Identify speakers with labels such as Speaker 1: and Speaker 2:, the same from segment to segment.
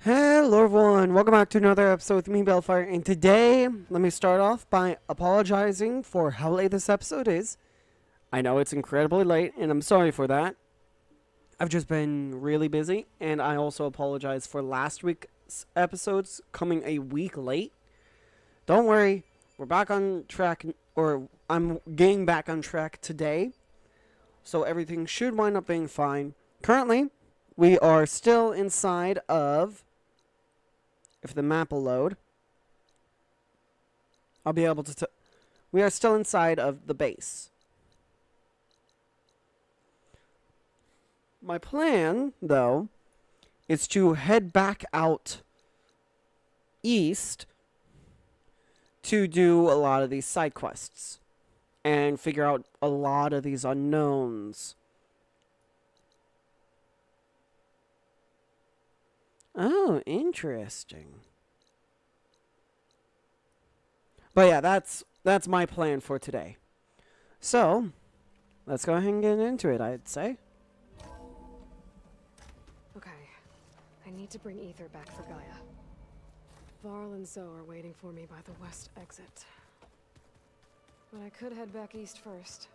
Speaker 1: Hello everyone, welcome back to another episode with me, Baelfire, and today, let me start off by apologizing for how late this episode is. I know it's incredibly late, and I'm sorry for that. I've just been really busy, and I also apologize for last week's episodes coming a week late. Don't worry, we're back on track, or I'm getting back on track today, so everything should wind up being fine. Currently, we are still inside of if the map will load, I'll be able to. We are still inside of the base. My plan, though, is to head back out east to do a lot of these side quests and figure out a lot of these unknowns. Oh, interesting. But yeah, that's that's my plan for today. So, let's go ahead and get into it, I'd say.
Speaker 2: Okay. I need to bring Aether back for Gaia. Varl and Zoe are waiting for me by the west exit. But I could head back east first.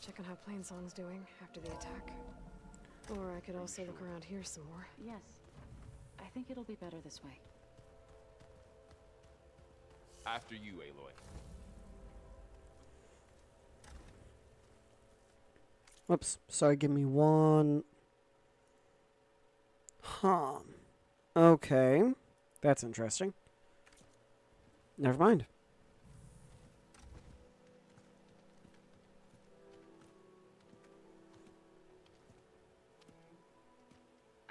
Speaker 2: Check on how Plainsong's doing after the attack. Or I could also look around here some more.
Speaker 3: Yes. I think it'll be better this way.
Speaker 4: After you, Aloy.
Speaker 1: Whoops. Sorry, give me one. Huh. Okay. That's interesting. Never mind.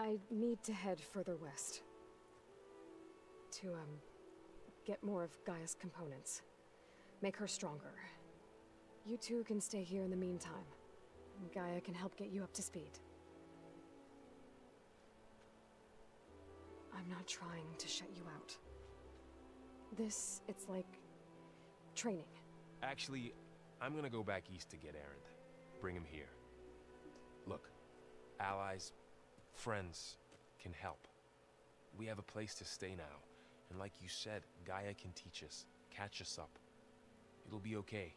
Speaker 2: I need to head further west. To, um, get more of Gaia's components. Make her stronger. You two can stay here in the meantime. Gaia can help get you up to speed. I'm not trying to shut you out. This, it's like... training.
Speaker 4: Actually, I'm gonna go back east to get Erend. Bring him here. Look, allies, friends can help. We have a place to stay now. And like you said, Gaia can teach us, catch us up. It'll be okay.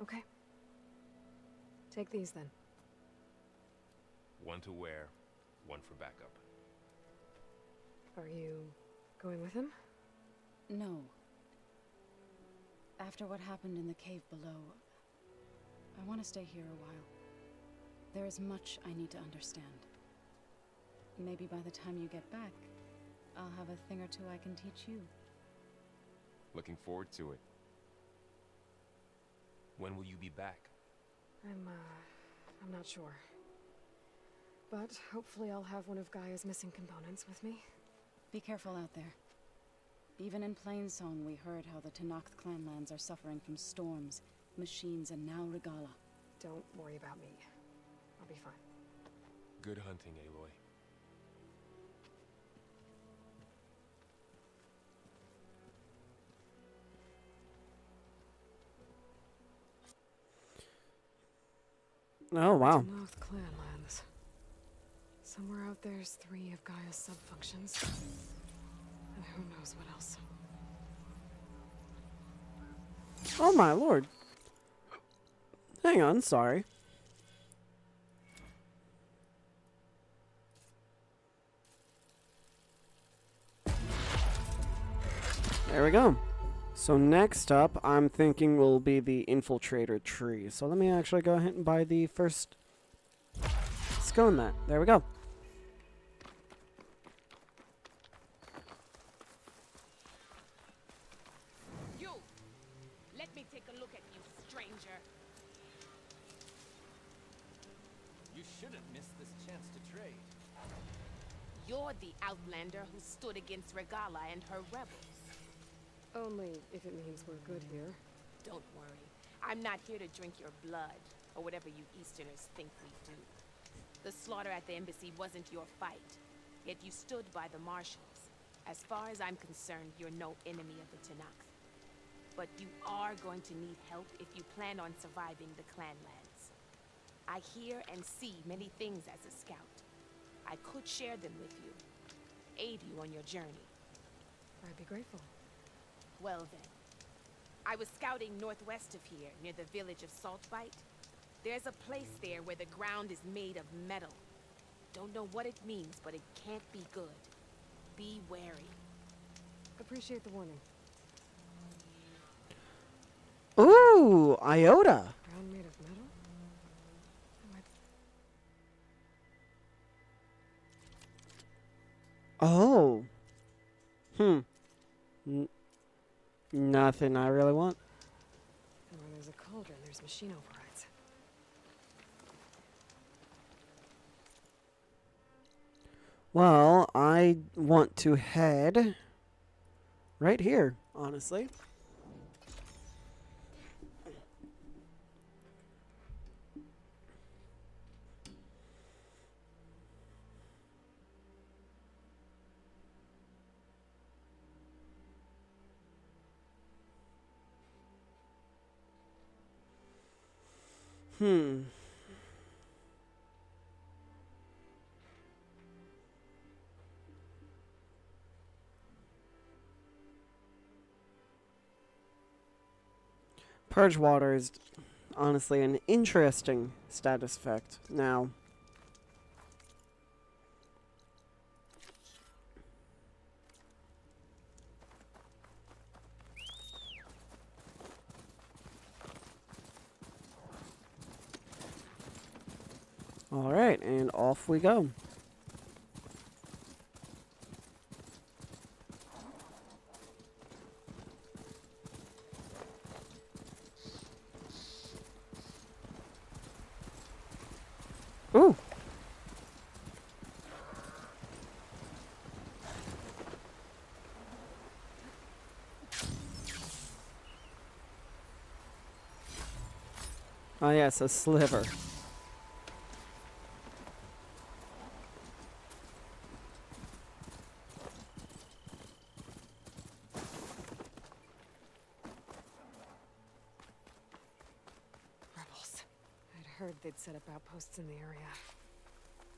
Speaker 2: Okay. Take these then.
Speaker 4: One to wear, one for backup.
Speaker 2: Are you going with him?
Speaker 3: No. After what happened in the cave below, I want to stay here a while. There is much I need to understand. Maybe by the time you get back, I'll have a thing or two I can teach you.
Speaker 4: Looking forward to it. When will you be back?
Speaker 2: I'm, uh, I'm not sure. But hopefully I'll have one of Gaia's missing components with me.
Speaker 3: Be careful out there. Even in Plainsong, we heard how the Tenakth clanlands are suffering from storms, machines, and now Regala.
Speaker 2: Don't worry about me. I'll be fine.
Speaker 4: Good hunting, Aloy.
Speaker 1: Oh, wow.
Speaker 2: Tenakth clanlands. Somewhere out there's three of Gaia's sub-functions. And who knows what else.
Speaker 1: Oh, my lord. Hang on, sorry. There we go. So next up, I'm thinking will be the infiltrator tree. So let me actually go ahead and buy the first skill in that. There we go.
Speaker 5: You! Let me take a look at you, stranger.
Speaker 6: You shouldn't miss this chance to trade.
Speaker 5: You're the outlander who stood against Regala and her rebels.
Speaker 2: Only if it means we're good here.
Speaker 5: Don't worry. I'm not here to drink your blood, or whatever you Easterners think we do. The slaughter at the embassy wasn't your fight, yet you stood by the marshals. As far as I'm concerned, you're no enemy of the Tenakth. but you are going to need help if you plan on surviving the Clanlands. I hear and see many things as a scout. I could share them with you, aid you on your journey.
Speaker 2: I'd be grateful.
Speaker 5: Well then. I was scouting northwest of here, near the village of Saltbite. There's a place there where the ground is made of metal. Don't know what it means, but it can't be good. Be wary.
Speaker 2: Appreciate the warning.
Speaker 1: Ooh, iota.
Speaker 2: Ground made of metal?
Speaker 1: Oh. Hmm. N- nothing I really want.
Speaker 2: And where there's a cauldron, there's machine overrides.
Speaker 1: Well, I want to head right here, honestly. Hmm. Purge water is honestly an interesting status effect. Now, all right, and we go. Ooh. Oh yes, a sliver.
Speaker 2: Rebels. I'd heard they'd set up outposts in the area.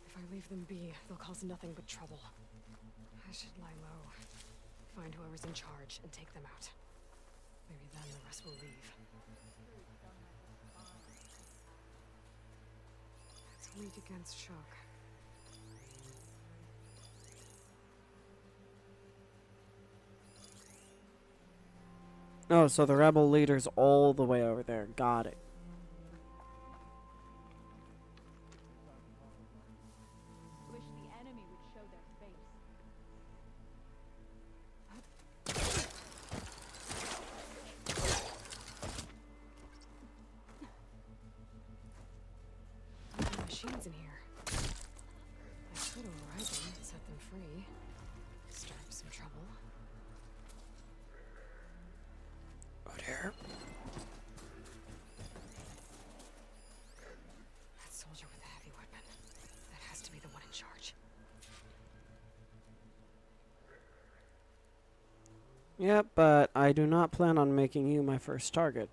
Speaker 2: If I leave them be, they'll cause nothing but trouble. I should lie low. Find whoever's in charge and take them out. Maybe then the rest will leave. It's weak against shock.
Speaker 1: Oh, so the rebel leader's all the way over there. Got it. Plan on making you my first target.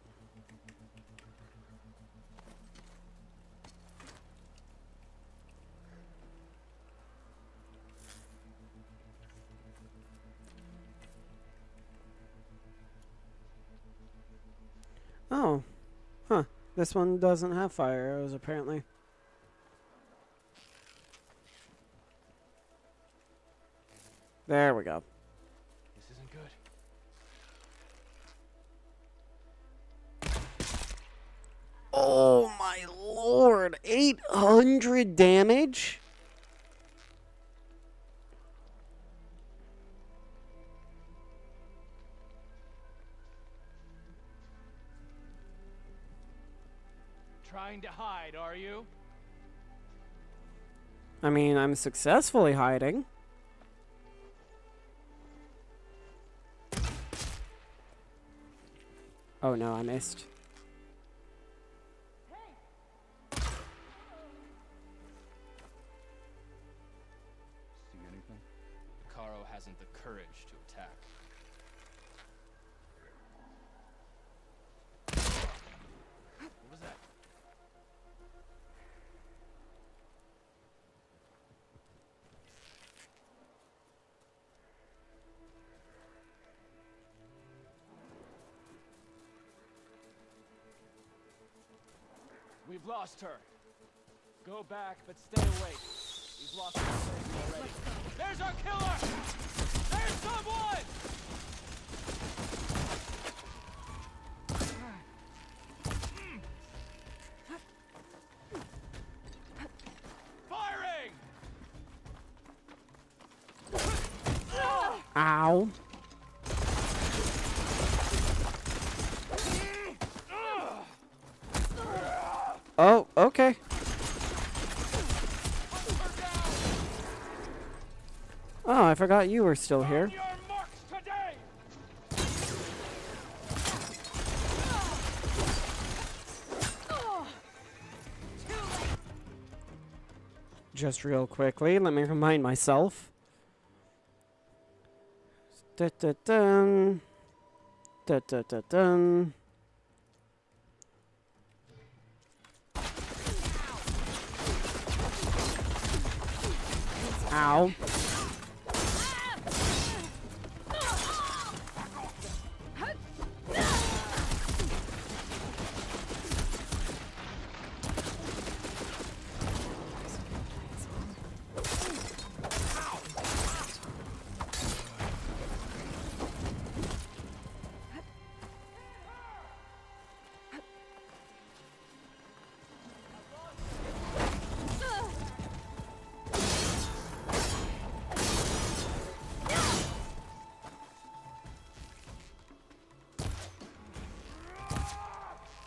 Speaker 1: Oh. Huh. This one doesn't have fire arrows, apparently. There we go.
Speaker 6: To hide, are you?
Speaker 1: I mean, I'm successfully hiding. Oh no, I missed.
Speaker 6: Lost her. Go back, but stay awake. We've lost our already. There's our killer! There's someone!
Speaker 1: Forgot you were still here.
Speaker 6: On your marks today!
Speaker 1: Just real quickly, let me remind myself. Da da dun. Da da da dun. Ow.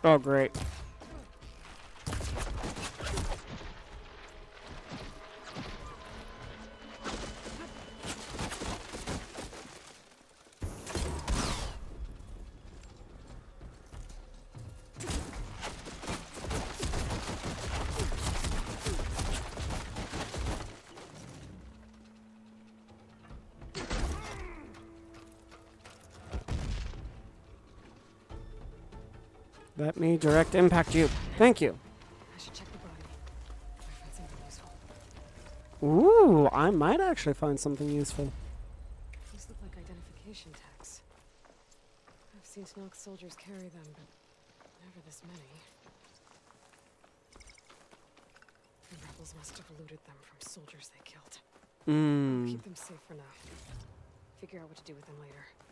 Speaker 1: Oh, great. Let me direct impact you. Thank you.
Speaker 2: I should check the body. Might find something useful.
Speaker 1: Ooh, I might actually find something useful.
Speaker 2: These look like identification tags. I've seen Snox soldiers carry them, but never this many. The rebels must have looted them from soldiers they killed.
Speaker 1: Mmm.
Speaker 2: Keep them safe for now. Figure out what to do with them later.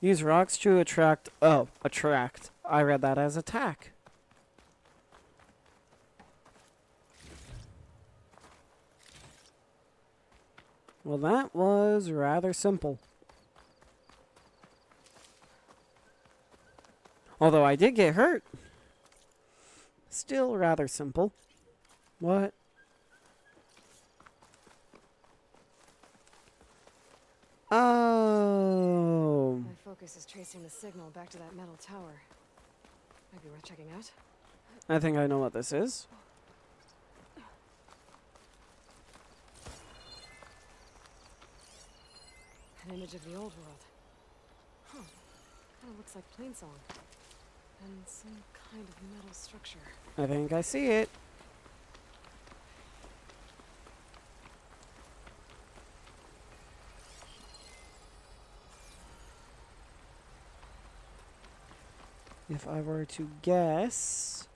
Speaker 1: Use rocks to attract. Oh, attract. I read that as attack. Well, that was rather simple. Although I did get hurt. Still rather simple. What? Oh.
Speaker 2: Focus is tracing the signal back to that metal tower. Might be worth checking out.
Speaker 1: I think I know what this is.
Speaker 2: An image of the old world. Huh. Kinda looks like Plainsong. And some kind of metal structure.
Speaker 1: I think I see it. If I were to guess.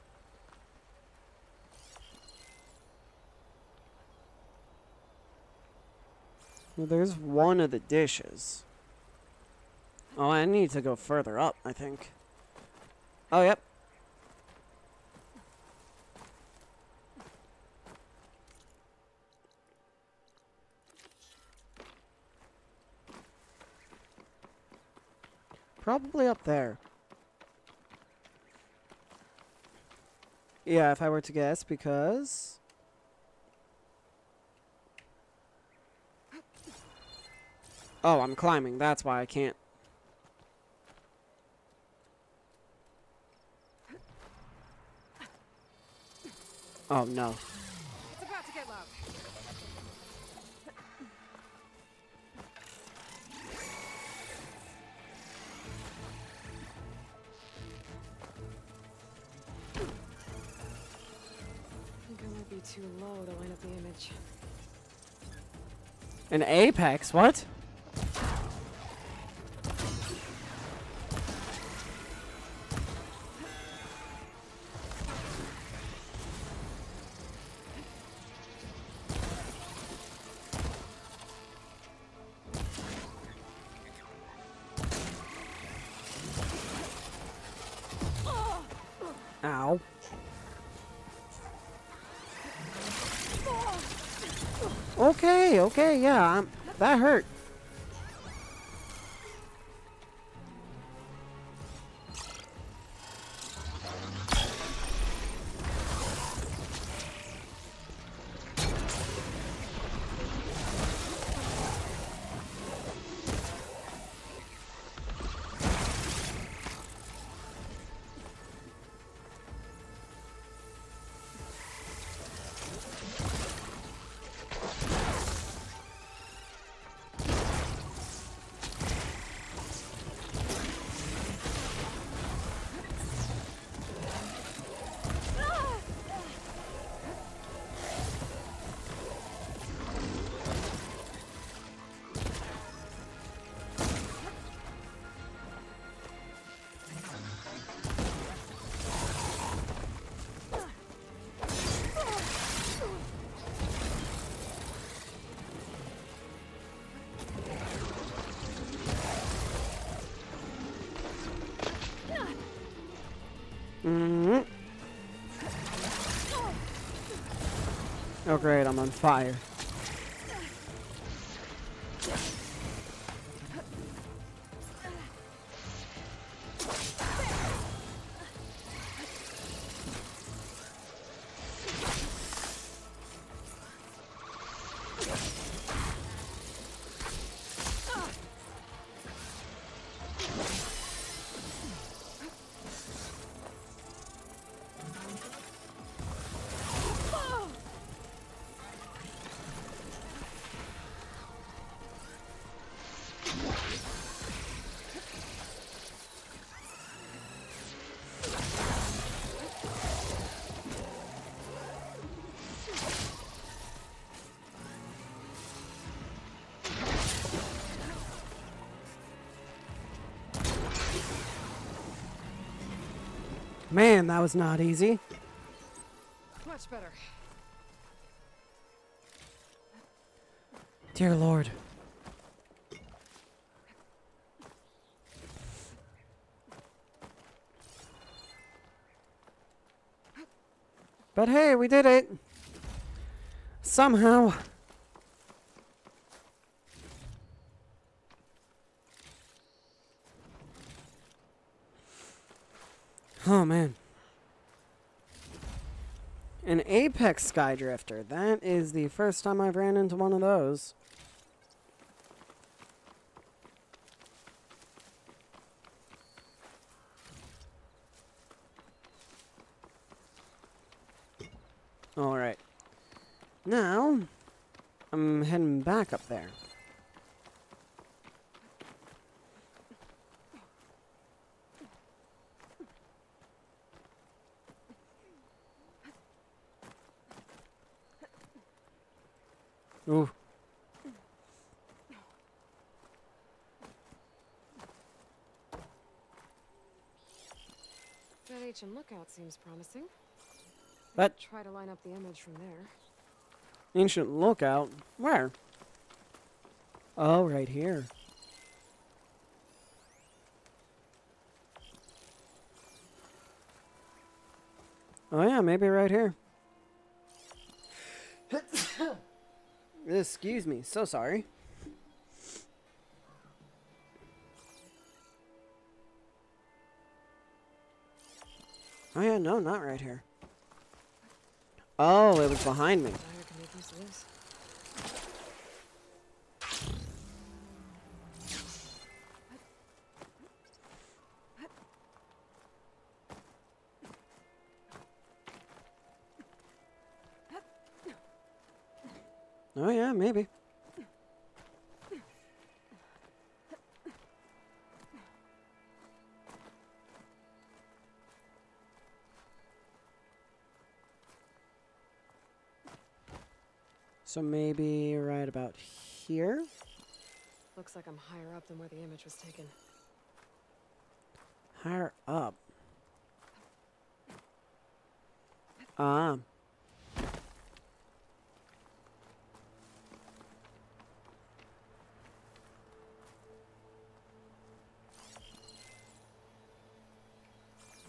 Speaker 1: Well, there's one of the dishes. Oh, I need to go further up, I think. Oh, yep. Probably up there. Yeah, if I were to guess, because... Oh, I'm climbing. That's why I can't. Oh, no.
Speaker 2: Too low to line up the image.
Speaker 1: An apex? What? Okay, okay, yeah, I'm, that hurt. Great, I'm on fire. Man, that was not easy.
Speaker 2: Much better.
Speaker 1: Dear Lord. But hey, we did it. Somehow. Oh man. An Apex Skydrifter. That is the first time I've ran into one of those. Alright. Now, I'm heading back up there. Ooh.
Speaker 2: That ancient lookout seems promising.
Speaker 1: But
Speaker 2: Try to line up the image from there.
Speaker 1: ancient lookout. Where? Oh, right here. Oh yeah, maybe right here. Excuse me, so sorry. Oh yeah, no, not right here. Oh, it was behind me. So maybe right about here?
Speaker 2: Looks like I'm higher up than where the image was taken.
Speaker 1: Higher up. Ah.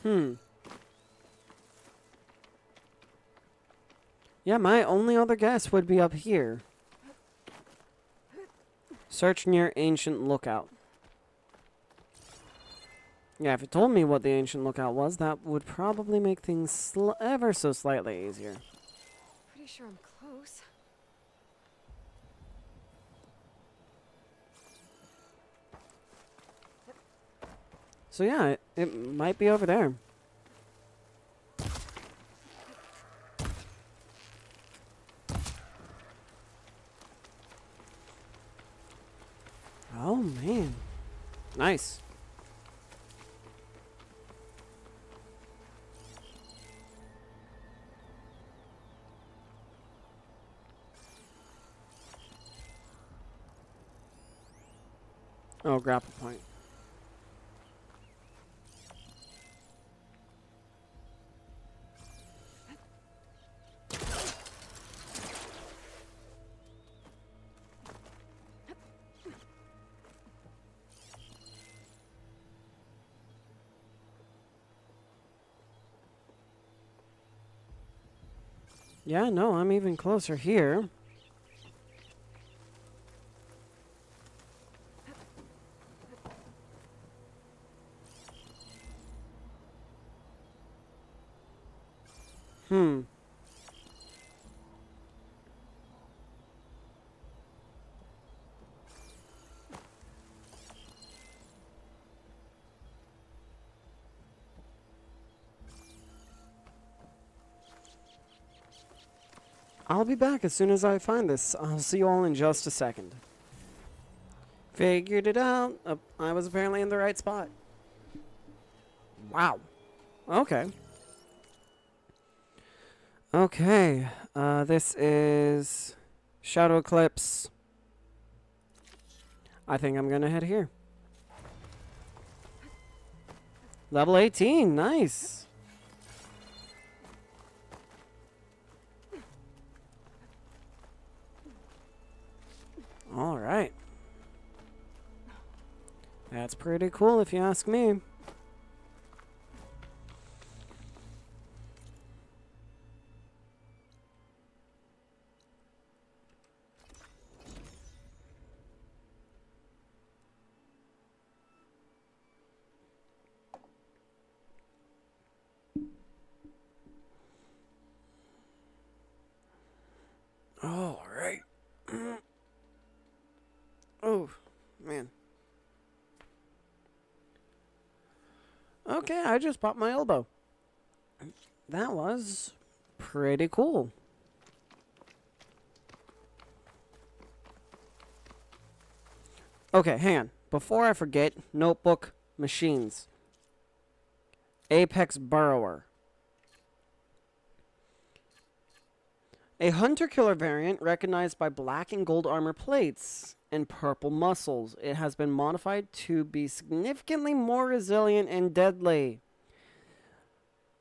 Speaker 1: Hmm. Yeah, my only other guess would be up here. Search near ancient lookout. Yeah, if it told me what the ancient lookout was, that would probably make things sl- ever so slightly easier.
Speaker 2: Pretty sure I'm close.
Speaker 1: So yeah, it, it might be over there. Oh Oh, man. Nice. Oh, grapple point. Yeah, no, I'm even closer here. Hmm. I'll be back as soon as I find this. I'll see you all in just a second. Figured it out. Uh, I was apparently in the right spot. Wow. Okay. Okay. Uh, this is Shadow Eclipse. I think I'm gonna head here. Level 18. Nice. All right. That's pretty cool if you ask me. Okay, I just popped my elbow. That was pretty cool. Okay, hang on. Before I forget, notebook machines. Apex Burrower. A hunter killer variant recognized by black and gold armor plates and purple muscles. It has been modified to be significantly more resilient and deadly.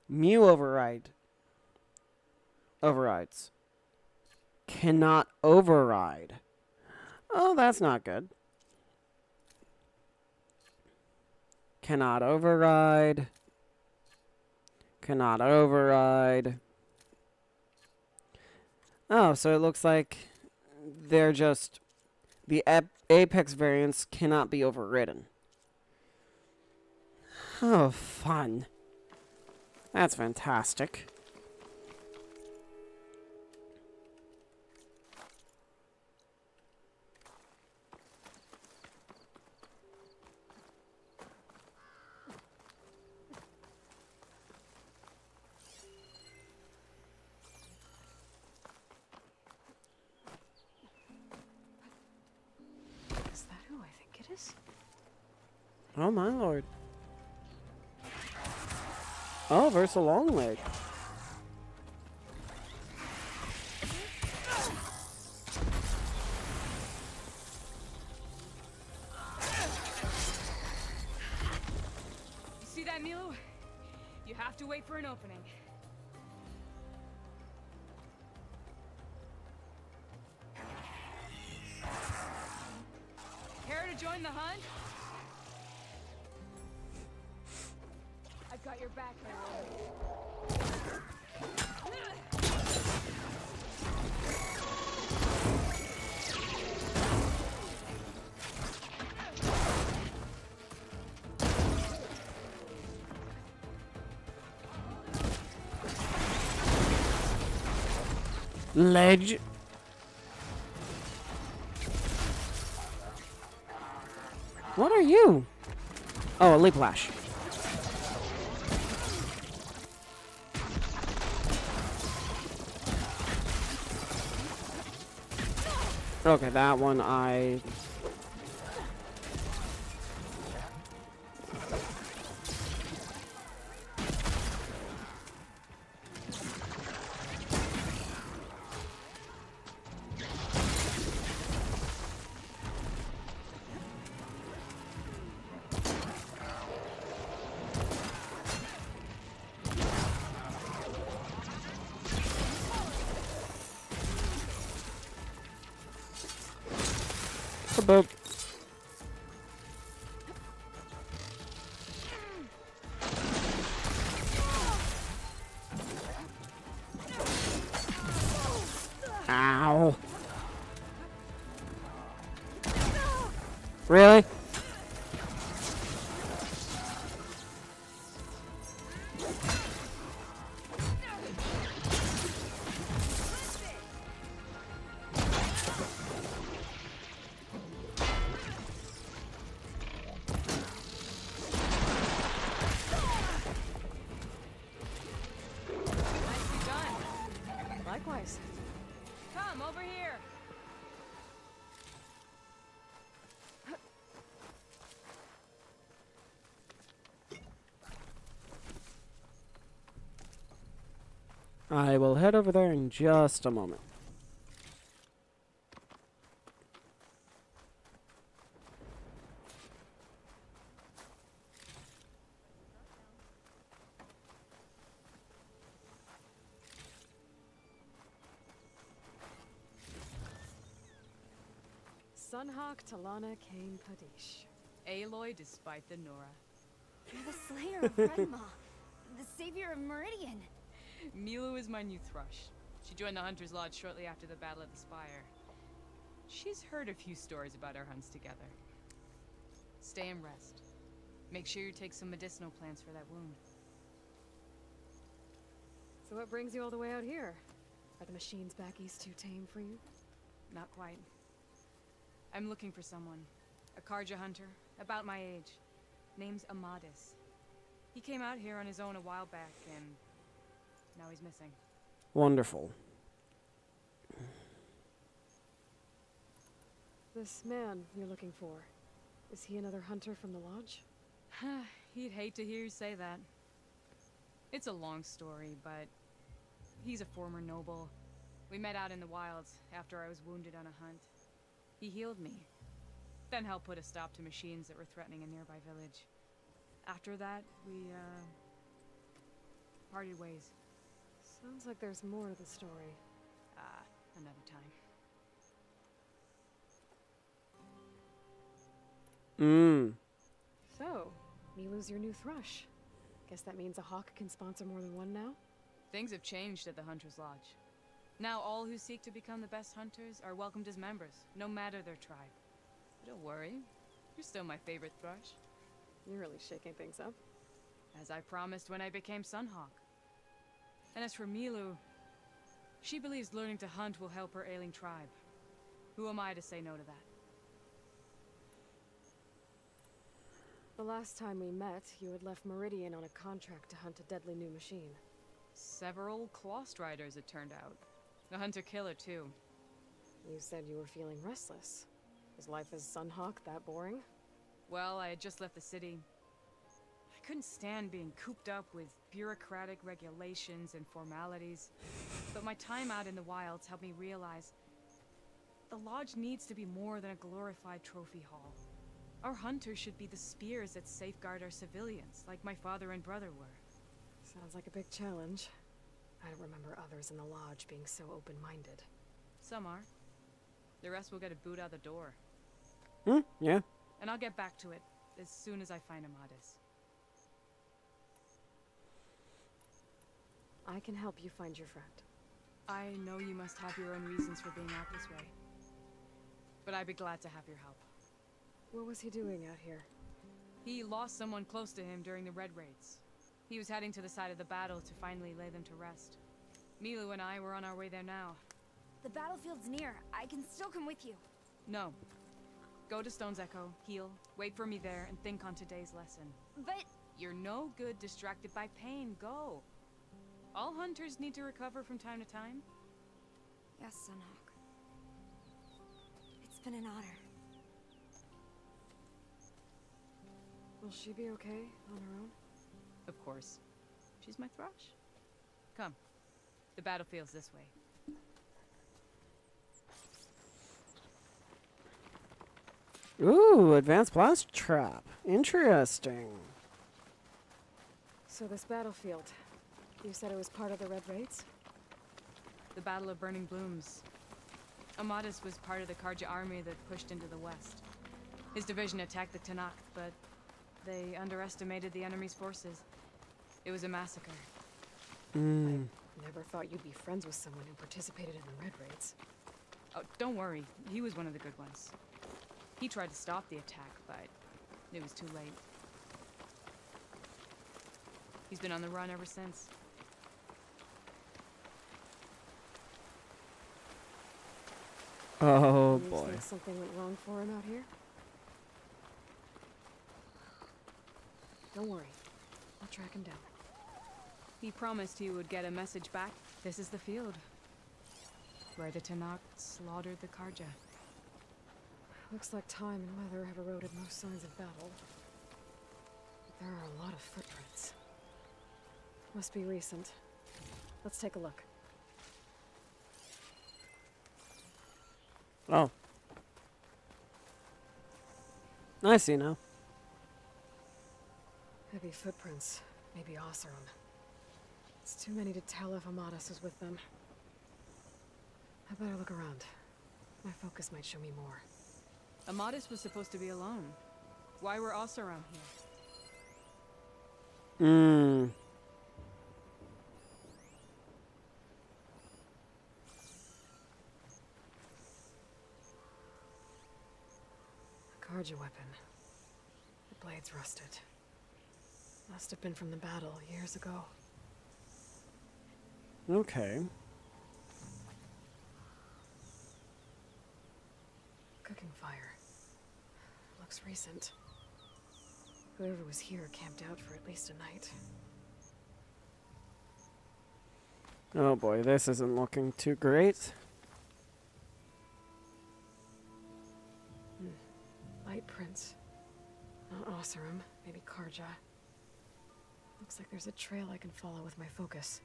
Speaker 1: Mew override. Overrides. Cannot override. Oh, that's not good. Cannot override. Cannot override. Oh, so it looks like they're just the Apex variants cannot be overridden. Oh, fun. That's fantastic. Oh my lord. Oh, versus a long leg.
Speaker 3: You see that, Milu? You have to wait for an opening. Care to join the hunt? your back,
Speaker 1: Ledge. What are you? Oh, a leaplash. Okay, that one I I will head over there in just a moment.
Speaker 2: Sunhawk Talanah Khane Padish.
Speaker 3: Aloy despite the Nora.
Speaker 7: You're the slayer of Redmaw, the savior of Meridian.
Speaker 3: Milu is my new thrush. She joined the Hunter's Lodge shortly after the Battle of the Spire. She's heard a few stories about our hunts together. Stay and rest. Make sure you take some medicinal plants for that wound.
Speaker 2: So what brings you all the way out here? Are the machines back east too tame for you?
Speaker 3: Not quite. I'm looking for someone. A Carja hunter, about my age. Name's Amadis. He came out here on his own a while back, and now he's missing.
Speaker 1: Wonderful.
Speaker 2: This man you're looking for, is he another hunter from the lodge?
Speaker 3: He'd hate to hear you say that. It's a long story, but he's a former noble. We met out in the wilds after I was wounded on a hunt. He healed me, then helped put a stop to machines that were threatening a nearby village. After that, we, uh, parted ways.
Speaker 2: Sounds like there's more to the story.
Speaker 3: Ah, another time.
Speaker 1: Mmm.
Speaker 2: So, Milu's your new thrush. Guess that means a hawk can sponsor more than one now?
Speaker 3: Things have changed at the Hunter's Lodge. Now all who seek to become the best hunters are welcomed as members, no matter their tribe. But don't worry, you're still my favorite thrush.
Speaker 2: You're really shaking things up.
Speaker 3: As I promised when I became Sunhawk. And as for Milu, she believes learning to hunt will help her ailing tribe. Who am I to say no to that?
Speaker 2: The last time we met, you had left Meridian on a contract to hunt a deadly new machine.
Speaker 3: Several Clawstriders, it turned out. A hunter-killer, too.
Speaker 2: You said you were feeling restless. Is life as Sunhawk that boring?
Speaker 3: Well, I had just left the city. I couldn't stand being cooped up with bureaucratic regulations and formalities. But my time out in the wilds helped me realize the lodge needs to be more than a glorified trophy hall. Our hunters should be the spears that safeguard our civilians, like my father and brother were.
Speaker 2: Sounds like a big challenge. I don't remember others in the lodge being so open-minded.
Speaker 3: Some are. The rest will get a boot out the door.
Speaker 1: Hmm? Yeah.
Speaker 3: And I'll get back to it as soon as I find Amadis.
Speaker 2: I can help you find your friend.
Speaker 3: I know you must have your own reasons for being out this way. But I'd be glad to have your help.
Speaker 2: What was he doing out here?
Speaker 3: He lost someone close to him during the Red Raids. He was heading to the side of the battle to finally lay them to rest. Milu and I were on our way there now.
Speaker 7: The battlefield's near. I can still come with you.
Speaker 3: No. Go to Stone's Echo, heal, wait for me there, and think on today's lesson.
Speaker 7: But
Speaker 3: You're no good distracted by pain. Go. All hunters need to recover from time to time.
Speaker 7: yes, Sunhawk. It's been an honor.
Speaker 2: Will she be okay on her own?
Speaker 3: Of course. She's my thrush. Come. The battlefield's this way.
Speaker 1: Ooh, advanced blast trap. Interesting.
Speaker 2: So this battlefield, you said it was part of the Red Raids?
Speaker 3: The Battle of Burning Blooms. Amadis was part of the Carja army that pushed into the west. His division attacked the Tenakth, but they underestimated the enemy's forces. It was a massacre.
Speaker 1: Mm.
Speaker 2: Never thought you'd be friends with someone who participated in the Red Raids.
Speaker 3: Oh, don't worry. He was one of the good ones. He tried to stop the attack, but it was too late. He's been on the run ever since.
Speaker 1: Oh
Speaker 2: You
Speaker 1: boy.
Speaker 2: think something went wrong for him out here? Don't worry. I'll track him down.
Speaker 3: He promised he would get a message back. This is the field. Where the Tenakth slaughtered the Carja.
Speaker 2: Looks like time and weather have eroded most signs of battle. But there are a lot of footprints. Must be recent. Let's take a look.
Speaker 1: Oh. I see now.
Speaker 2: Heavy footprints. Maybe Oseram. It's too many to tell if Amadis is with them. I better look around. My focus might show me more.
Speaker 3: Amadis was supposed to be alone. Why were Oseram here? Hmm.
Speaker 1: Mm.
Speaker 2: A weapon. The blade's rusted. Must have been from the battle years ago.
Speaker 1: Okay.
Speaker 2: Cooking fire. Looks recent. Whoever was here camped out for at least a night.
Speaker 1: Oh boy, this isn't looking too great.
Speaker 2: Light prints. Not Oseram, maybe Carja. Looks like there's a trail I can follow with my focus.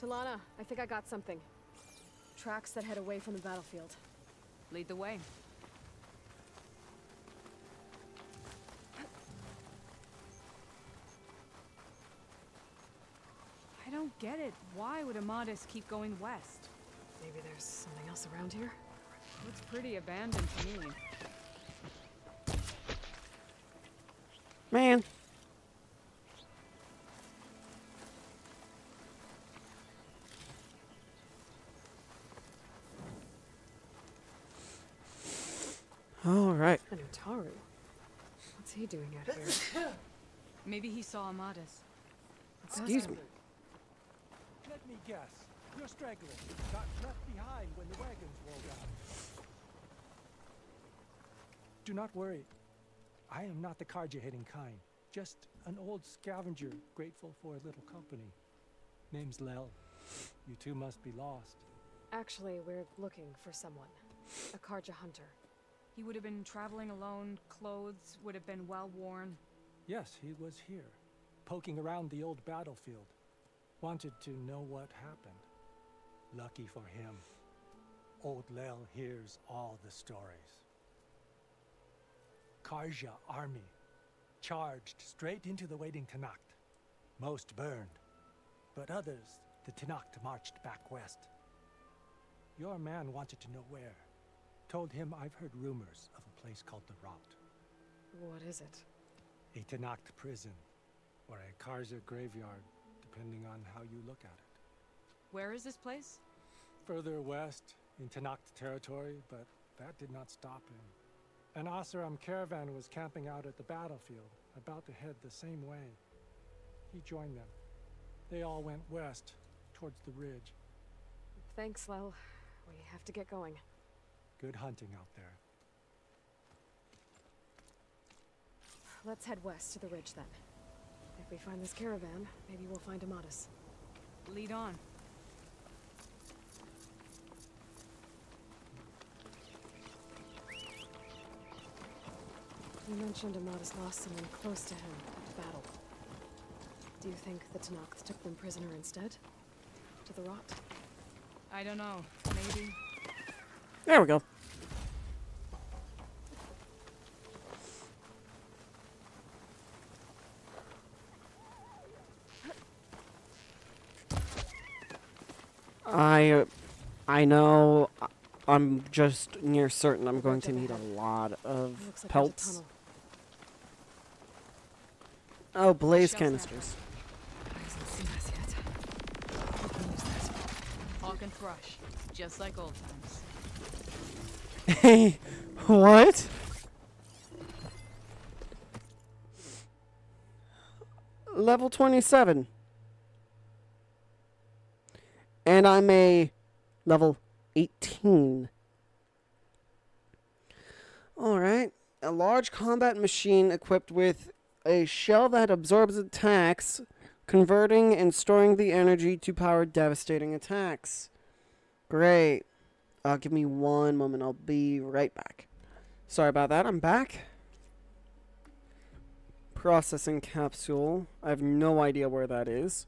Speaker 2: Talanah, I think I got something. Tracks that head away from the battlefield.
Speaker 3: Lead the way. I don't get it. Why would Amadis keep going west?
Speaker 2: Maybe there's something else around here?
Speaker 3: Looks pretty abandoned to me.
Speaker 1: Man. All right.
Speaker 2: And Utaru. What's he doing out here?
Speaker 3: Maybe he saw Amadis.
Speaker 1: Excuse me.
Speaker 8: Let me guess. You're stragglers. Got left behind when the wagons rolled out. Do not worry. I am not the Carja-hating kind. Just an old scavenger grateful for a little company. Name's Lel. You two must be lost.
Speaker 2: Actually, we're looking for someone. A Carja hunter.
Speaker 3: He would have been traveling alone, clothes would have been well worn.
Speaker 8: Yes, he was here, poking around the old battlefield. Wanted to know what happened. Lucky for him, old Lel hears all the stories. Carja army charged straight into the waiting Tenakth. Most burned, but others the Tenakth marched back west. Your man wanted to know where. Told him I've heard rumors of a place called the Rout.
Speaker 2: What is it?
Speaker 8: A Tenakth prison, or a Carja graveyard, depending on how you look at it.
Speaker 3: Where is this place?
Speaker 8: Further west, in Tenakth territory, but that did not stop him. An Oseram caravan was camping out at the battlefield, about to head the same way. He joined them. They all went west, towards the ridge.
Speaker 2: Thanks, Lel. We have to get going.
Speaker 8: Good hunting out there.
Speaker 2: Let's head west to the ridge then. If we find this caravan, maybe we'll find Amadis.
Speaker 9: Lead on.
Speaker 2: You mentioned Amadis lost someone close to him at the battle. Do you think the Tenakth took them prisoner instead? To the rot?
Speaker 9: I don't know. Maybe.
Speaker 1: There we go. I, uh, I know. I- I'm just near certain I'm going to need a lot of
Speaker 2: Looks like
Speaker 1: pelts. Oh, blaze canisters.
Speaker 2: Hasn't seen us yet. We can use this.
Speaker 9: Hawk and Thrush. Just like old times.
Speaker 1: Hey, what? Level 27. And I'm a level 18. Alright. A large combat machine equipped with a shell that absorbs attacks, converting and storing the energy to power devastating attacks. Great. Uh, give me one moment. I'll be right back. Sorry about that. I'm back. Processing capsule. I have no idea where that is.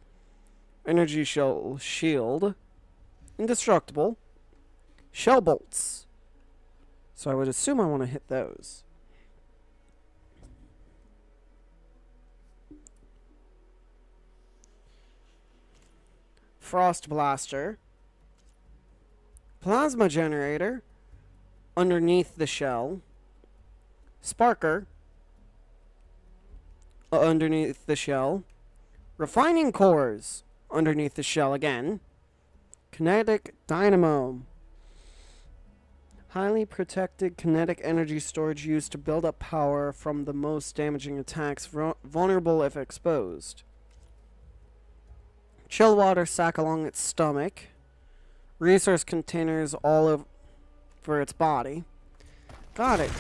Speaker 1: Energy shell shield. Indestructible. Shell bolts. So I would assume I want to hit those. Frost blaster plasma generator underneath the shell, sparker uh, underneath the shell, refining cores underneath the shell again, kinetic dynamo, highly protected kinetic energy storage used to build up power from the most damaging attacks, vulnerable if exposed. Chill water sac along its stomach resource containers all over for its body. Got it.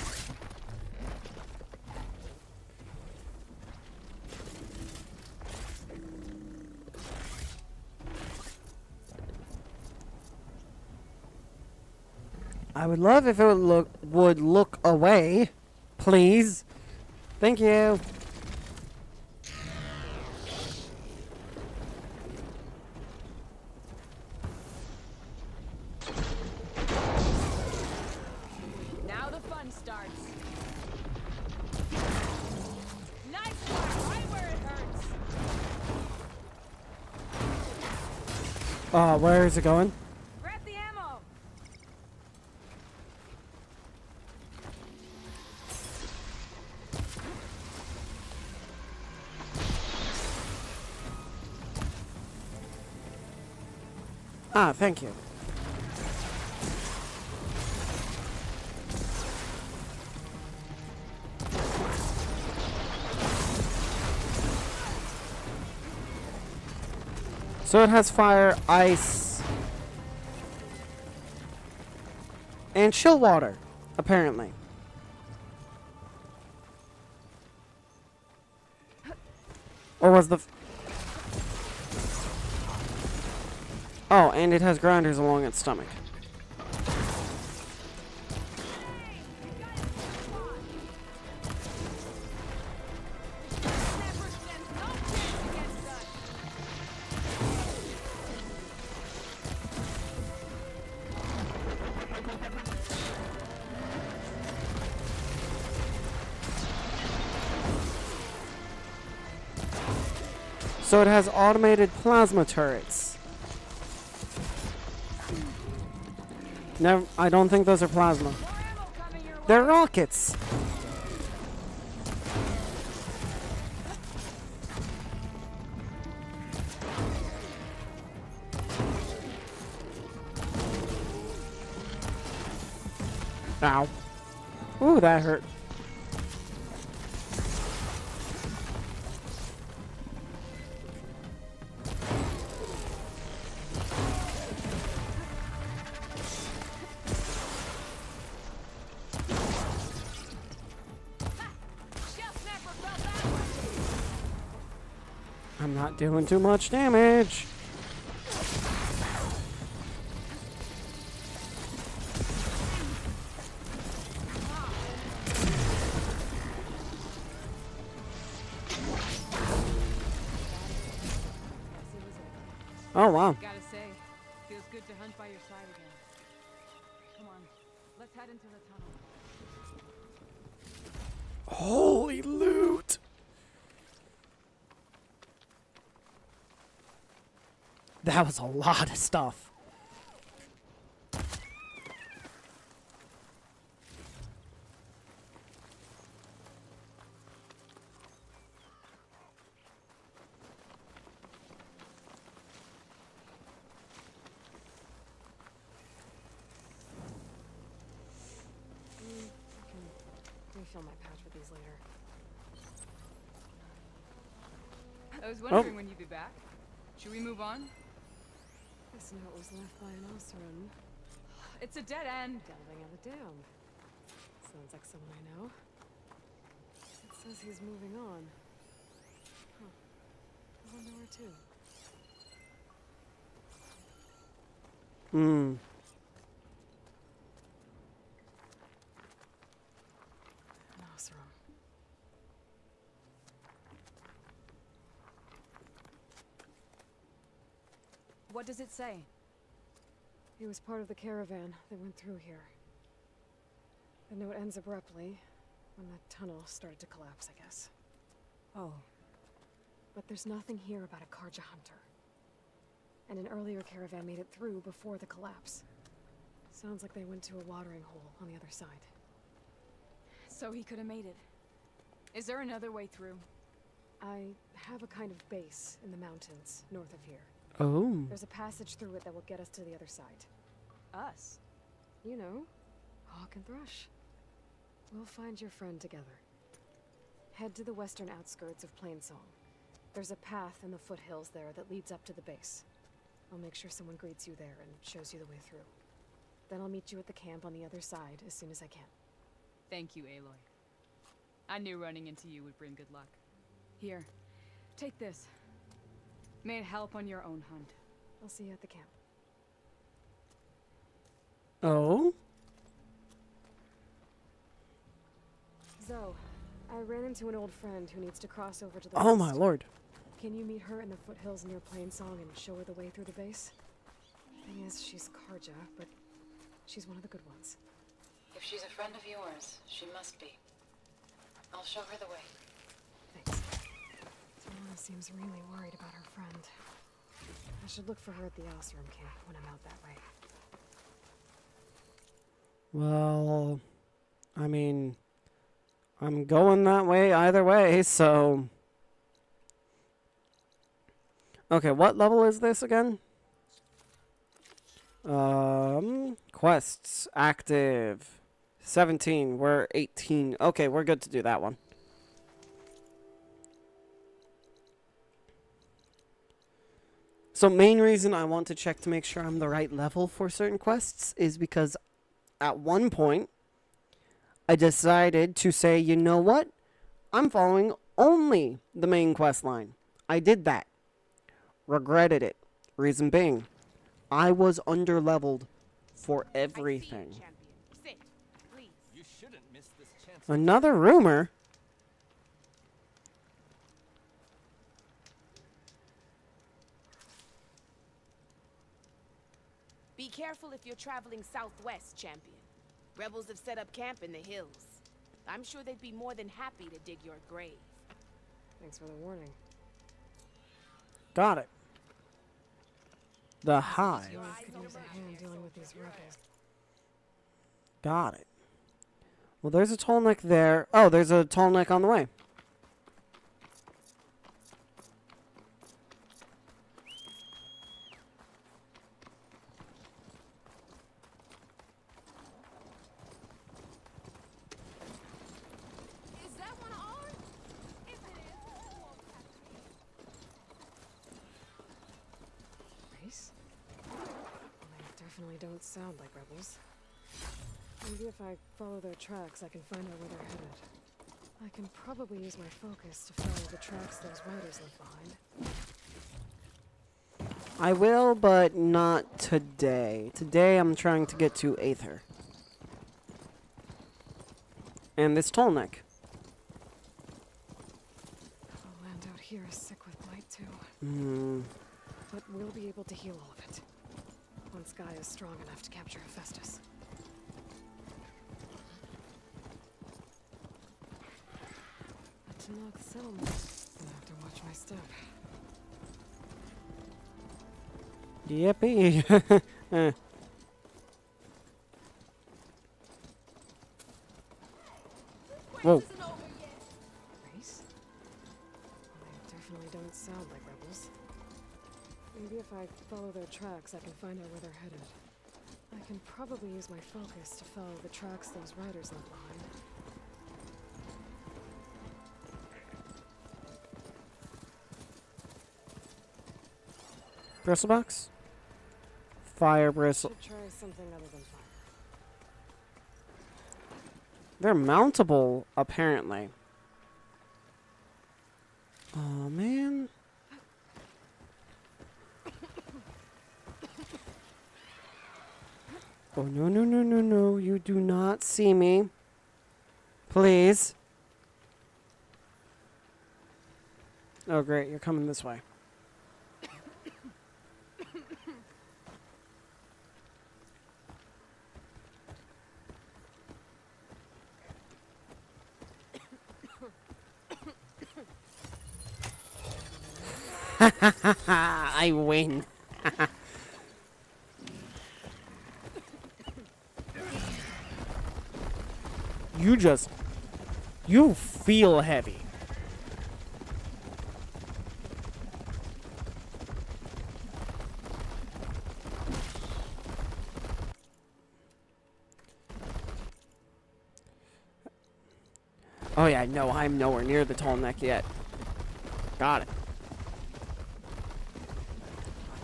Speaker 1: I would love if it would look would look away, please. Thank you.
Speaker 5: Now the fun starts. Nice fire, right where it hurts.
Speaker 1: Uh, where is it going?
Speaker 5: Grab the ammo.
Speaker 1: Ah, thank you. So it has fire, ice, and chill water, apparently. Or was the... Oh, and it has grinders along its stomach. So it has automated plasma turrets. Never, I don't think those are plasma. They're rockets. Ow. Ooh, that hurt. Doing too much damage. Oh wow.
Speaker 9: Gotta say, feels good to hunt by your side again. Come on, let's head into the tunnel.
Speaker 1: That was a lot of stuff.
Speaker 2: Mm, I can refill my pouch with these later.
Speaker 9: I was wondering when you'd be back. Should we move on?
Speaker 2: This note was left by an Oseram.
Speaker 9: It's a dead end.
Speaker 2: Delving at the dam. Sounds like someone I know. It says he's moving on. Huh. I wonder where to.
Speaker 1: Hmm.
Speaker 3: What does it say?
Speaker 2: He was part of the caravan that went through here. The note ends abruptly when the tunnel started to collapse, I guess.
Speaker 3: Oh,
Speaker 2: But there's nothing here about a Carja hunter. And an earlier caravan made it through before the collapse. Sounds like they went to a watering hole on the other side.
Speaker 3: so he could have made it. Is there another way through?
Speaker 2: I have a kind of base in the mountains north of here.
Speaker 1: Oh.
Speaker 2: There's a passage through it that will get us to the other side.
Speaker 3: Us?
Speaker 2: You know, Hawk and Thrush. We'll find your friend together. Head to the western outskirts of Plainsong. There's a path in the foothills there that leads up to the base. I'll make sure someone greets you there and shows you the way through. Then I'll meet you at the camp on the other side as soon as I can.
Speaker 9: Thank you, Aloy. I knew running into you would bring good luck.
Speaker 3: Here, take this. May it help on your own hunt.
Speaker 2: I'll see you at the camp.
Speaker 1: Oh?
Speaker 2: Zo, I ran into an old friend who needs to cross over to the
Speaker 1: Oh my lord.
Speaker 2: Can you meet her in the foothills near Plainsong and show her the way through the base? Thing is, she's Carja, but she's one of the good ones.
Speaker 3: If she's a friend of yours, she must be. I'll show her the way.
Speaker 2: Seems really worried about her friend. I should look for her at the Oseram camp when I'm out that way.
Speaker 1: Well, I mean, I'm going that way either way, so. Okay, what level is this again? Um, quests active 17. We're 18. Okay, we're good to do that one. So main reason I want to check to make sure I'm the right level for certain quests is because at one point I decided to say, you know what? I'm following only the main quest line. I did that. Regretted it. Reason being, I was under leveled for
Speaker 5: I see you,
Speaker 1: everything.
Speaker 5: champion. Sit, please.
Speaker 6: You shouldn't miss this chance.
Speaker 1: Another rumor?
Speaker 5: Be careful if you're traveling southwest, champion. Rebels have set up camp in the hills. I'm sure they'd be more than happy to dig your grave.
Speaker 2: Thanks for the warning.
Speaker 1: Got it. The hive.
Speaker 2: Yours could use a hand dealing with these rebels.
Speaker 1: Got it. Well, there's a tall neck there. Oh, there's a tall neck on the way.
Speaker 7: Is that one of ours? If it is, it won't catch me.
Speaker 2: Race? Well, they definitely don't sound like rebels. Maybe if I follow their tracks, I can find out where they're headed. I can probably use my focus to follow the tracks those riders left behind.
Speaker 1: I will, but not today. Today I'm trying to get to Aether. And this Tolnek.
Speaker 2: The land out here is sick with blight too.
Speaker 1: Hmm.
Speaker 2: But we'll be able to heal all of it. Once Gaia is strong enough to capture Hephaestus. But to knock the settlement, I'll have to watch my step.
Speaker 1: Yippee. Eh. Whoa.
Speaker 2: I follow their tracks, I can find out where they're headed. I can probably use my focus to follow the tracks those riders left behind.
Speaker 1: Bristleback? Fire bristle.
Speaker 2: Try something other than fire.
Speaker 1: They're mountable, apparently. Oh, man. Oh, no, no, no, no, no. You do not see me. Please. Oh, great. You're coming this way. I win. you just. You feel heavy. Oh yeah, no, I'm nowhere near the tall neck yet. Got it.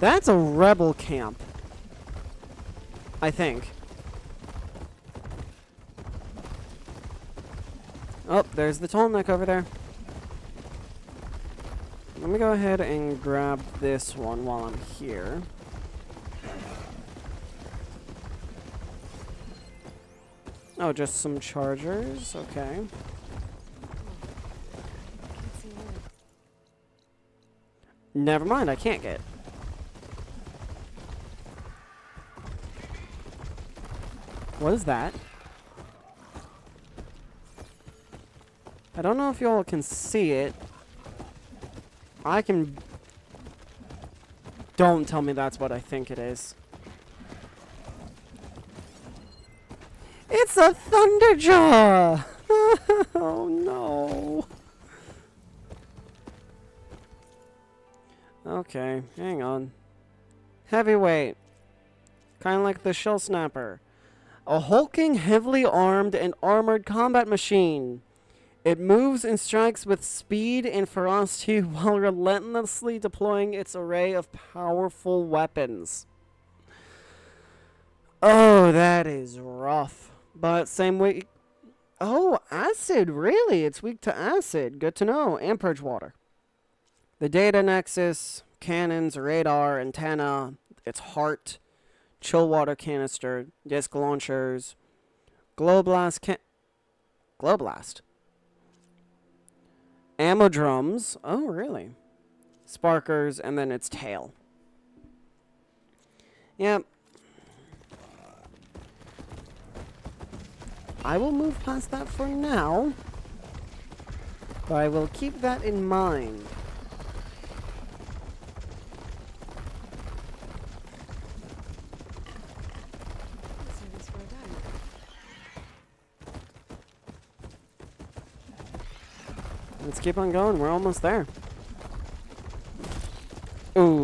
Speaker 1: That's a rebel camp. I think. Oh, there's the tall neck over there. Let me go ahead and grab this one while I'm here. Oh, just some chargers. Okay. Never mind, I can't get. What is that? I don't know if y'all can see it. I can... Don't tell me that's what I think it is. It's a Thunderjaw! oh no. Okay, hang on. Heavyweight. Kind of like the Shell Snapper. A hulking, heavily armed, and armored combat machine. It moves and strikes with speed and ferocity while relentlessly deploying its array of powerful weapons. Oh, that is rough. But same way. Oh, acid, really? It's weak to acid. Good to know. And purge water. The data nexus, cannons, radar, antenna, its heart, chill water canister, disc launchers, glow blast can glow blast. Ammo drums. Oh, really? Sparkers, and then its tail. Yep. I will move past that for now. But I will keep that in mind.
Speaker 2: Let's see this where that is.
Speaker 1: Let's keep on going. We're almost there. Ooh.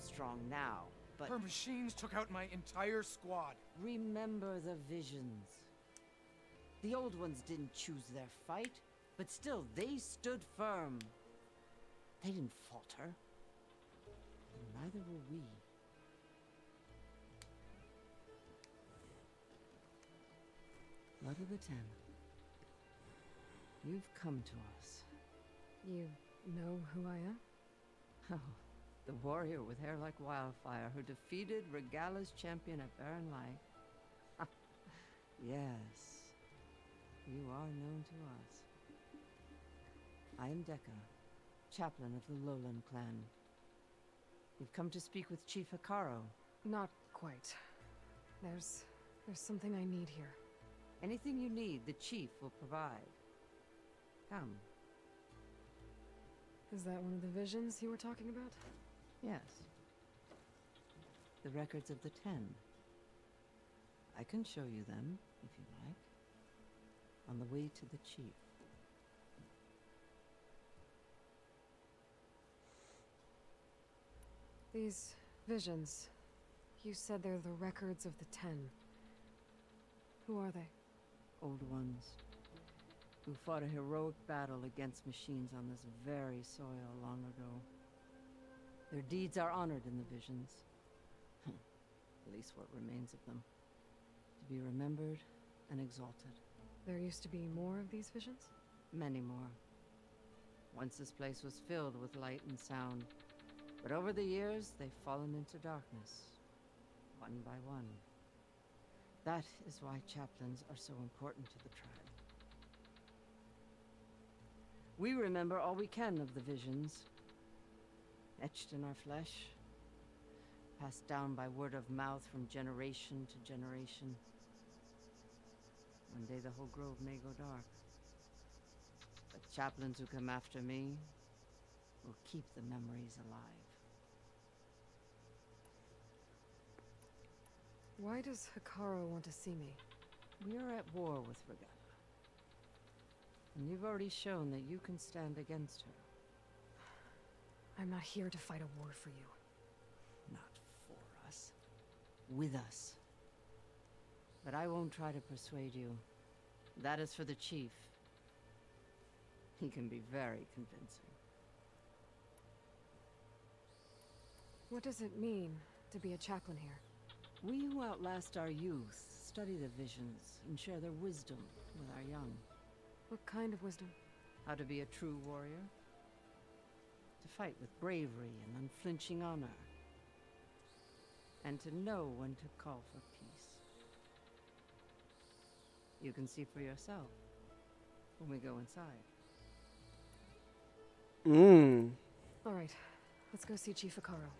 Speaker 10: may strong now, but
Speaker 11: Her machines took out my entire squad.
Speaker 10: remember the visions. The old ones didn't choose their fight, but still they stood firm. They didn't falter. And neither will we. Blood of the Ten. You've come to us.
Speaker 2: You know who I am?
Speaker 10: Oh, the warrior with hair like wildfire who defeated Regalla's champion at Light. yes, you are known to us. I am Dekka, chaplain of the Lowland clan. You've come to speak with Chief Hekarro.
Speaker 2: Not quite. There's... there's something I need here.
Speaker 10: Anything you need, the chief will provide. Come.
Speaker 2: Is that one of the visions you were talking about?
Speaker 10: Yes. The records of the Ten. I can show you them, if you like. On the way to the chief.
Speaker 2: These visions. You said they're the records of the Ten. Who are they?
Speaker 10: Old ones. Who fought a heroic battle against machines on this very soil long ago. Their deeds are honored in the visions. At least what remains of them. To be remembered and exalted.
Speaker 2: There used to be more of these visions?
Speaker 10: Many more. Once this place was filled with light and sound. But over the years, they've fallen into darkness. One by one. That is why chaplains are so important to the tribe. We remember all we can of the visions. Etched in our flesh. Passed down by word of mouth from generation to generation. One day the whole grove may go dark. But chaplains who come after me will keep the memories alive.
Speaker 2: Why does Hekarro want to see me?
Speaker 10: We are at war with Regalla. And you've already shown that you can stand against her.
Speaker 2: I'm not here to fight a war for you.
Speaker 10: Not for us. With us. But I won't try to persuade you. That is for the chief. He can be very convincing.
Speaker 2: What does it mean to be a chaplain here?
Speaker 10: We who outlast our youth study the visions and share their wisdom with our young.
Speaker 2: What kind of wisdom?
Speaker 10: How to be a true warrior. To fight with bravery and unflinching honor. And to know when to call for peace. You can see for yourself when we go inside.
Speaker 1: Mmm.
Speaker 2: All right, let's go see Chief Hekarro.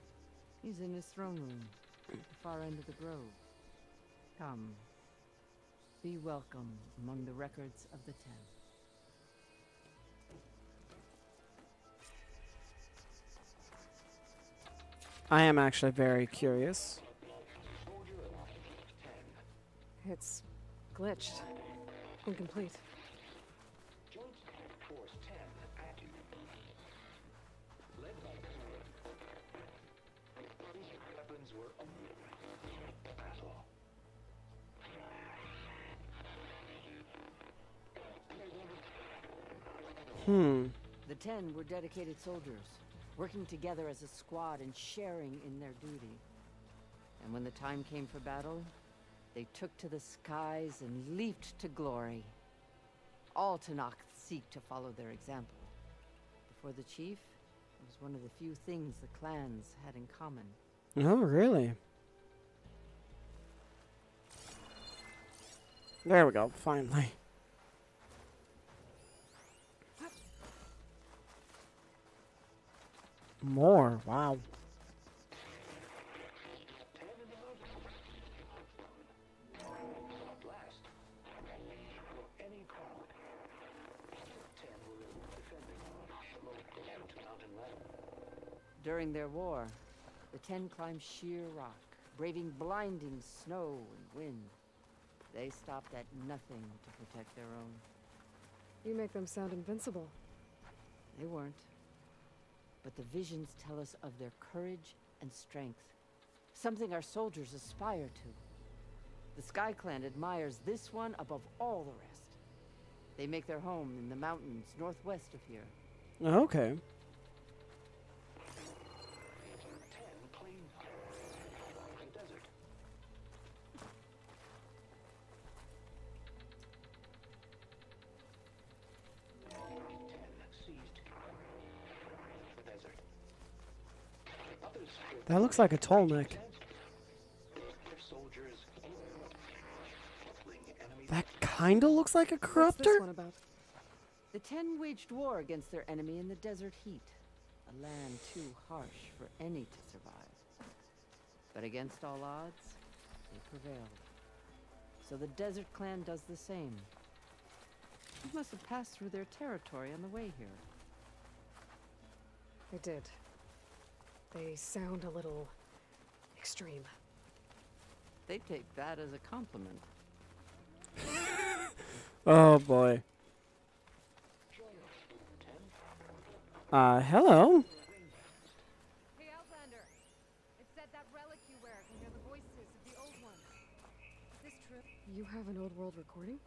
Speaker 10: He's in his throne room, at the far end of the grove. Come. Be welcome among the records of the Ten.
Speaker 1: I am actually very curious.
Speaker 2: It's glitched. Incomplete.
Speaker 1: Hmm.
Speaker 10: The Ten were dedicated soldiers, working together as a squad and sharing in their duty. And when the time came for battle, they took to the skies and leaped to glory. All Tenakth seek to follow their example. Before the chief, it was one of the few things the clans had in common.
Speaker 1: Oh, really? There we go, finally. More, wow.
Speaker 10: During their war, the Ten climbed sheer rock, braving blinding snow and wind. They stopped at nothing to protect their own.
Speaker 2: You make them sound invincible.
Speaker 10: They weren't. But the visions tell us of their courage and strength. Something our soldiers aspire to. The Sky Clan admires this one above all the rest. They make their home in the mountains northwest of here.
Speaker 1: Okay. That looks like a Tolnik. That kinda looks like a
Speaker 2: What's
Speaker 1: corruptor.
Speaker 10: The Ten waged war against their enemy in the desert heat, a land too harsh for any to survive. But against all odds, they prevailed. So the Desert Clan does the same. You must have passed through their territory on the way here.
Speaker 2: They did. They sound a little extreme.
Speaker 10: They take that as a compliment.
Speaker 1: Oh boy. Uh, hello.
Speaker 12: Hey, Outlander. It said that relic you wear can hear the voices of the old ones. Is this true?
Speaker 2: You have an old world recording?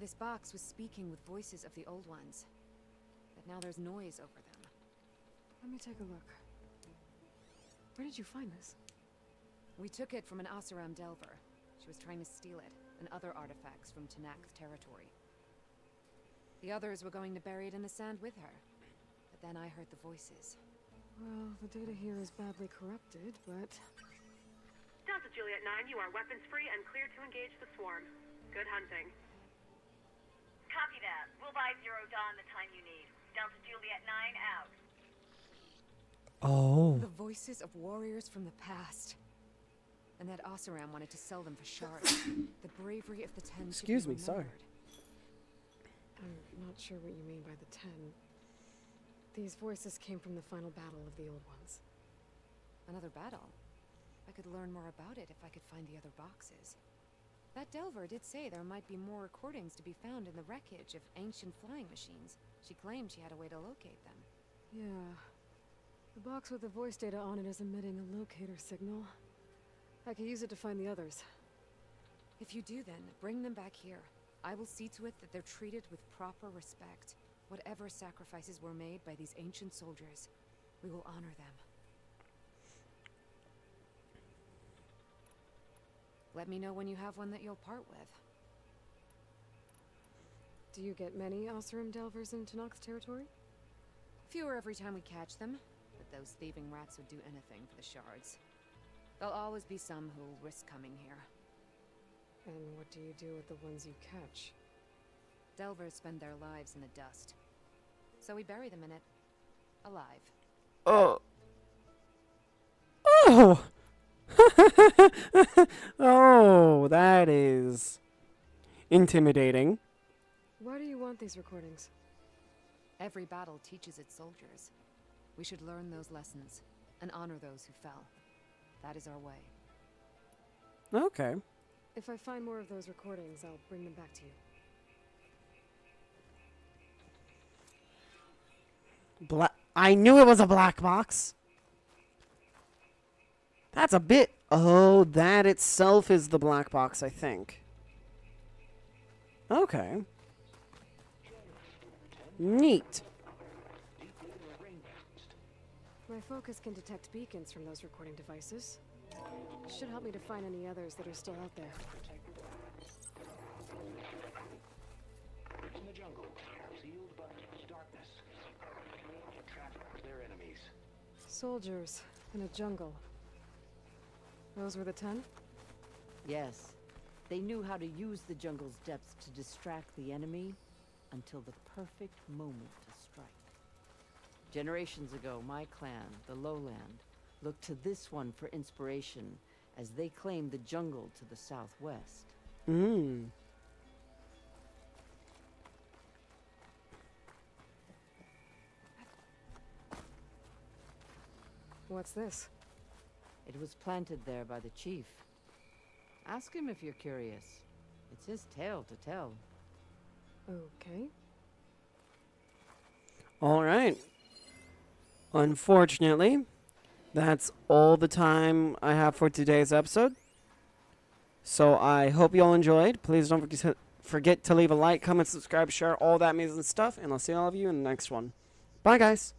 Speaker 9: This box was speaking with voices of the old ones. But now there's noise over them.
Speaker 2: Let me take a look. Where did you find this?
Speaker 9: We took it from an Oseram Delver. She was trying to steal it, and other artifacts from Tenakth territory. The others were going to bury it in the sand with her. But then I heard the voices.
Speaker 2: Well, the data here is badly corrupted, but
Speaker 13: Delta Juliet 9, you are weapons free and clear to engage the swarm. Good hunting.
Speaker 14: Copy that. We'll buy Zero Dawn the time you need. Delta Juliet 9 out.
Speaker 1: Oh.
Speaker 9: The voices of warriors from the past. And that Oseram wanted to sell them for shards. the bravery of the Ten.
Speaker 1: Excuse me, sorry.
Speaker 2: I'm not sure what you mean by the Ten. These voices came from the final battle of the Old Ones.
Speaker 9: Another battle. I could learn more about it if I could find the other boxes. That Delver did say there might be more recordings to be found in the wreckage of ancient flying machines. She claimed she had a way to locate them.
Speaker 2: Yeah. The box with the voice data on it is emitting a locator signal. I could use it to find the others.
Speaker 9: If you do then, bring them back here. I will see to it that they're treated with proper respect. Whatever sacrifices were made by these ancient soldiers, we will honor them. Let me know when you have one that you'll part with.
Speaker 2: Do you get many Oseram Delvers in Tenakth territory?
Speaker 9: Fewer every time we catch them, those thieving rats would do anything for the shards. There'll always be some who'll risk coming here.
Speaker 2: And what do you do with the ones you catch?
Speaker 9: Delvers spend their lives in the dust. So we bury them in it. Alive.
Speaker 1: Oh. Oh. oh, that is intimidating.
Speaker 2: Why do you want these recordings?
Speaker 9: Every battle teaches its soldiers. We should learn those lessons and honor those who fell. That is our way.
Speaker 1: Okay.
Speaker 2: If I find more of those recordings, I'll bring them back to you.
Speaker 1: Black. I knew it was a black box. That's a bit. Oh, that itself is the black box, I think. Okay. Neat.
Speaker 2: My focus can detect beacons from those recording devices. Should help me to find any others that are still out there.
Speaker 15: In the jungle, sealed by darkness. Trap their enemies.
Speaker 2: Soldiers in a jungle. Those were the ten?
Speaker 10: Yes. They knew how to use the jungle's depths to distract the enemy until the perfect moment to strike. Generations ago, my clan, the Lowland, looked to this one for inspiration as they claimed the jungle to the southwest.
Speaker 1: Mmm.
Speaker 2: What's this?
Speaker 10: It was planted there by the chief. Ask him if you're curious. It's his tale to tell.
Speaker 2: Okay.
Speaker 1: All right. Unfortunately, that's all the time I have for today's episode. So I hope you all enjoyed. Please don't forget to, leave a like, comment, subscribe, share, all that amazing stuff, and I'll see all of you in the next one. Bye, guys.